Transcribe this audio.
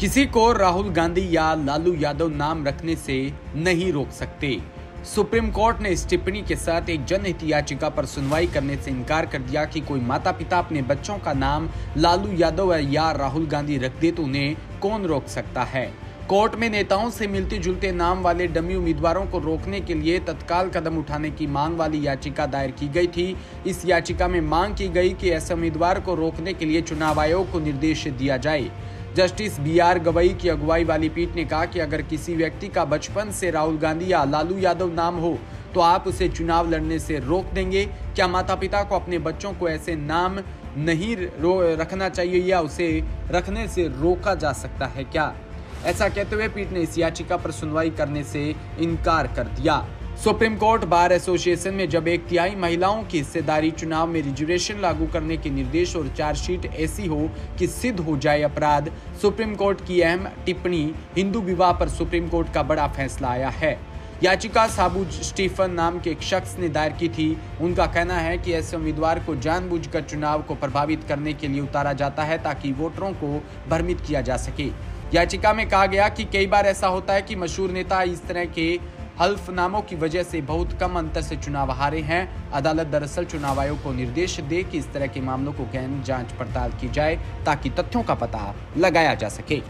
किसी को राहुल गांधी या लालू यादव नाम रखने से नहीं रोक सकते। सुप्रीम कोर्ट ने इस टिप्पणी के साथ एक जनहित याचिका पर सुनवाई करने से इनकार कर दिया कि कोई माता पिता अपने बच्चों का नाम लालू यादव या राहुल गांधी रख दे तो उन्हें कौन रोक सकता है? कोर्ट में नेताओं से मिलते जुलते नाम वाले डमी उम्मीदवारों को रोकने के लिए तत्काल कदम उठाने की मांग वाली याचिका दायर की गई थी। इस याचिका में मांग की गई कि ऐसे उम्मीदवार को रोकने के लिए चुनाव आयोग को निर्देश दिया जाए। जस्टिस बी आर गवई की अगुवाई वाली पीठ ने कहा कि अगर किसी व्यक्ति का बचपन से राहुल गांधी या लालू यादव नाम हो तो आप उसे चुनाव लड़ने से रोक देंगे। क्या माता पिता को अपने बच्चों को ऐसे नाम नहीं रखना चाहिए या उसे रखने से रोका जा सकता है क्या? ऐसा कहते हुए पीठ ने इस याचिका पर सुनवाई करने से इनकार कर दिया। सुप्रीम कोर्ट बार एसोसिएशन में जब एक तिहाई महिलाओं की हिस्सेदारी चुनाव में रिजर्वेशन लागू करने के निर्देश और चार्जशीट ऐसी हो कि सिद्ध हो जाए अपराध, सुप्रीम कोर्ट की अहम टिप्पणी हिंदू विवाह पर सुप्रीम कोर्ट का बड़ा फैसला आया है। याचिका साबू स्टीफन नाम के एक शख्स ने दायर की थी। उनका कहना है कि ऐसे उम्मीदवार को जानबूझकर चुनाव को प्रभावित करने के लिए उतारा जाता है ताकि वोटरों को भ्रमित किया जा सके। याचिका में कहा गया कि कई बार ऐसा होता है कि मशहूर नेता इस तरह के हल्फनामों की वजह से बहुत कम अंतर से चुनाव हारे हैं। अदालत दरअसल चुनाव आयोग को निर्देश दे कि इस तरह के मामलों को गहन जाँच पड़ताल की जाए ताकि तथ्यों का पता लगाया जा सके।